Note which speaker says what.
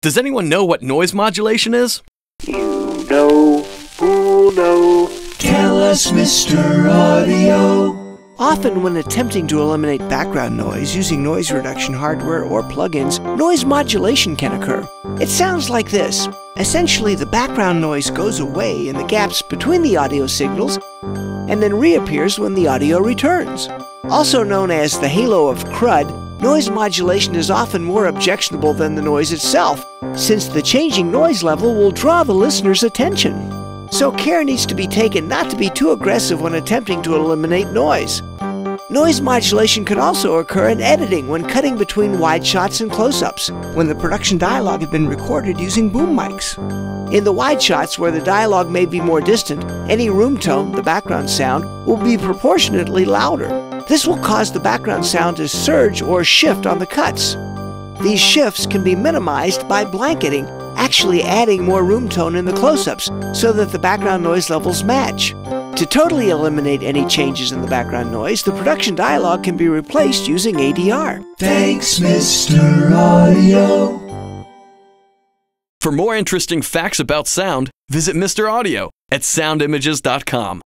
Speaker 1: Does anyone know what noise modulation is?
Speaker 2: You know, who'll know?
Speaker 3: Tell us, Mr. Audio.
Speaker 4: Often, when attempting to eliminate background noise using noise reduction hardware or plugins, noise modulation can occur. It sounds like this. Essentially, the background noise goes away in the gaps between the audio signals and then reappears when the audio returns. Also known as the halo of crud, noise modulation is often more objectionable than the noise itself, since the changing noise level will draw the listener's attention. So care needs to be taken not to be too aggressive when attempting to eliminate noise. Noise modulation can also occur in editing when cutting between wide shots and close-ups, when the production dialogue had been recorded using boom mics. In the wide shots where the dialogue may be more distant, any room tone, the background sound, will be proportionately louder. This will cause the background sound to surge or shift on the cuts. These shifts can be minimized by blanketing, actually adding more room tone in the close-ups so that the background noise levels match. To totally eliminate any changes in the background noise, the production dialogue can be replaced using ADR.
Speaker 3: Thanks, Mr. Audio.
Speaker 1: For more interesting facts about sound, visit Mr. Audio at soundimages.com.